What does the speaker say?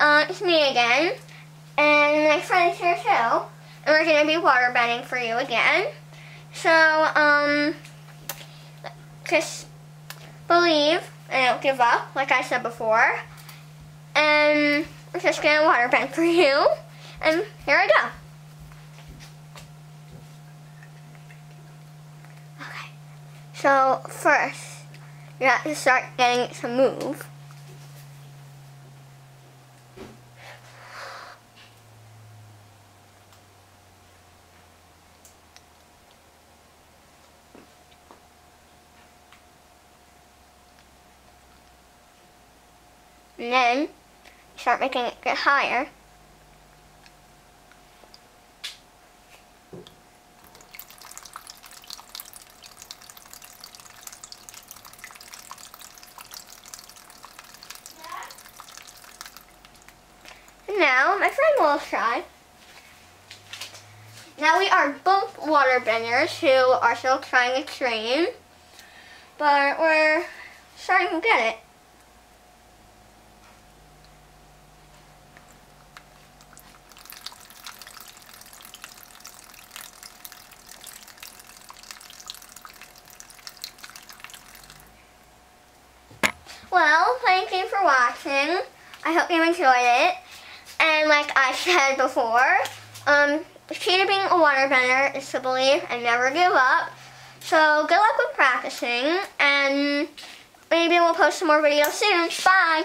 uh, it's me again, and my friend is here too, and we're going to be water bending for you again. So, um, just believe and don't give up, like I said before, and we're just going to water bend for you, and here I go. Okay, so first, you have to start getting to move. And then start making it get higher. Now my friend will try. Now we are both water benders who are still trying to train, but we're starting to get it. Well, thank you for watching. I hope you enjoyed it. And like I said before, um, the key to being a waterbender is to believe and never give up. So good luck with practicing, and maybe we'll post some more videos soon. Bye!